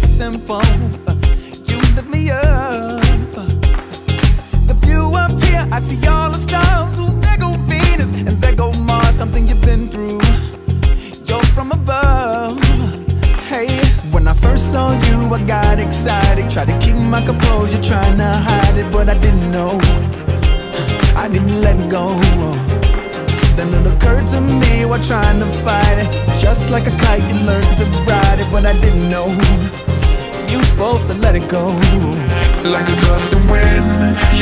that's simple. Uh, you lift me up. The view up here, I see all the stars. Ooh, there go Venus and there go Mars. Something you've been through. You're from above. Hey, when I first saw you, I got excited. Tried to keep my composure, trying to hide it, but I didn't know. I didn't let go. Then it occurred to me while trying to fight it. Just like a kite, you learned to ride what I didn't know. You supposed to let it go. Like a gust of wind.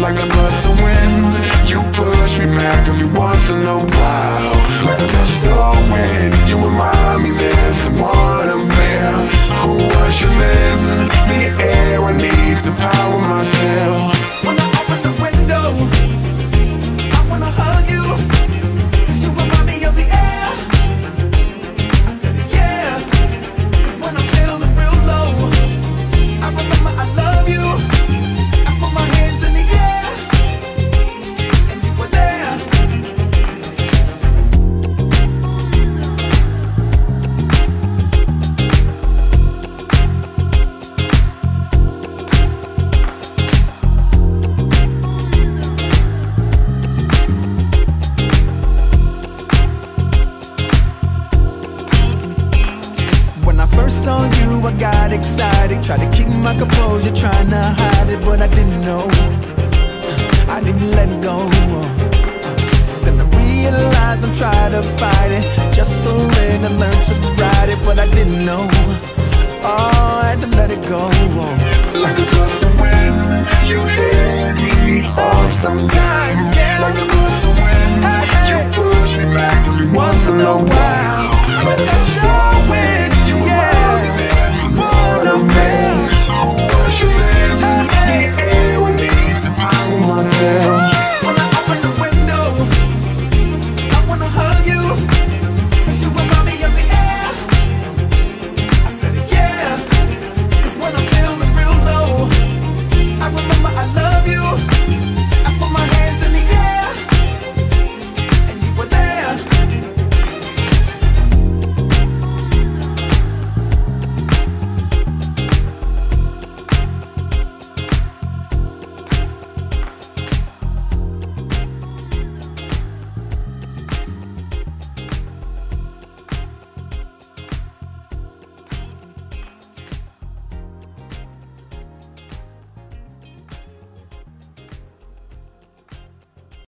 like a gust of wind. You push me back every once in a while I got excited. Tried to keep my composure, trying to hide it But I didn't know, I didn't let go. Then I realized I'm trying to fight it Just surrender, learn to ride it But I didn't know, oh, I had to let it go. Like a gust of wind, you hit me off sometimes. yeah.